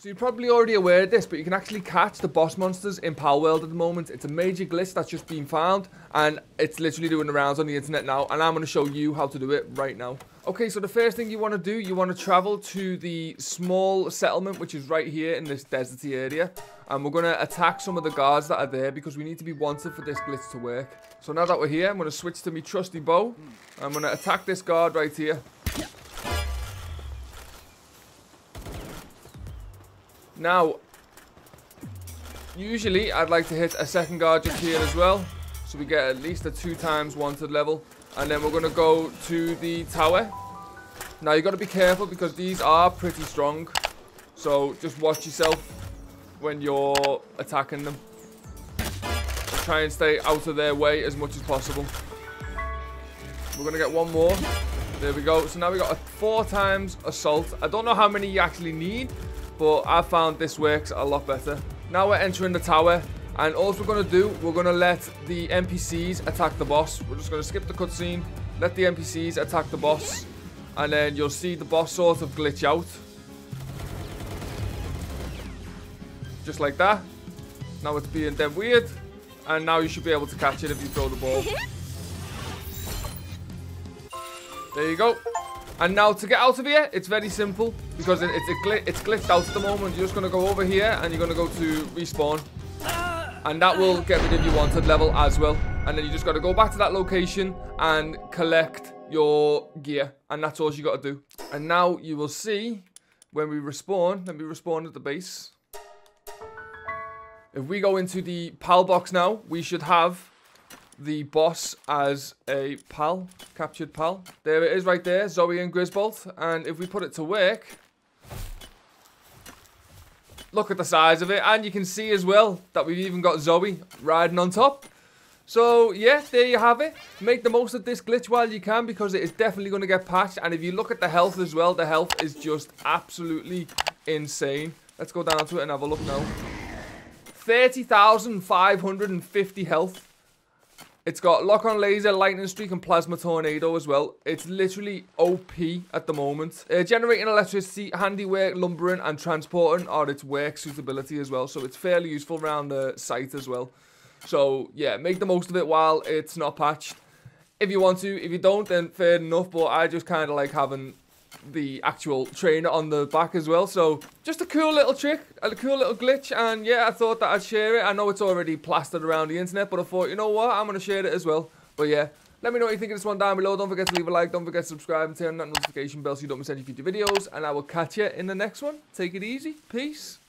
So you're probably already aware of this, but you can actually catch the boss monsters in Palworld at the moment. It's a major glitch that's just been found, and it's literally doing the rounds on the internet now, and I'm going to show you how to do it right now. Okay, so the first thing you want to do, you want to travel to the small settlement, which is right here in this deserty area, and we're going to attack some of the guards that are there, because we need to be wanted for this glitch to work. So now that we're here, I'm going to switch to my trusty bow, I'm going to attack this guard right here. Now, usually I'd like to hit a second guard just here as well. So we get at least a two times wanted level. And then we're going to go to the tower. Now you've got to be careful because these are pretty strong. So just watch yourself when you're attacking them. Try and stay out of their way as much as possible. We're going to get one more. There we go. So now we got a four times assault. I don't know how many you actually need but I found this works a lot better. Now we're entering the tower, and all we're going to do, we're going to let the NPCs attack the boss. We're just going to skip the cutscene, let the NPCs attack the boss, and then you'll see the boss sort of glitch out. Just like that. Now it's being dead weird, and now you should be able to catch it if you throw the ball. There you go. And now to get out of here, it's very simple because it's gl it's glitched out at the moment. You're just going to go over here and you're going to go to respawn. And that will get rid of your wanted level as well. And then you just got to go back to that location and collect your gear. And that's all you got to do. And now you will see when we respawn, let me respawn at the base. If we go into the PAL box now, we should have the boss as a pal, captured pal. There it is right there, Zoe and Grizbolt. And if we put it to work, look at the size of it. And you can see as well that we've even got Zoe riding on top. So, yeah, there you have it. Make the most of this glitch while you can because it is definitely going to get patched. And if you look at the health as well, the health is just absolutely insane. Let's go down to it and have a look now. 30,550 health. It's got lock on laser, lightning streak, and plasma tornado as well. It's literally OP at the moment. Uh, generating electricity, handiwork, lumbering, and transporting are its work suitability as well. So it's fairly useful around the site as well. So yeah, make the most of it while it's not patched. If you want to, if you don't, then fair enough. But I just kind of like having the actual trainer on the back as well. So just a cool little trick, a cool little glitch. And yeah, I thought that I'd share it. I know it's already plastered around the internet, but I thought, you know what, I'm going to share it as well. But yeah, let me know what you think of this one down below. Don't forget to leave a like. Don't forget to subscribe and turn on that notification bell so you don't miss any future videos. And I will catch you in the next one. Take it easy. Peace.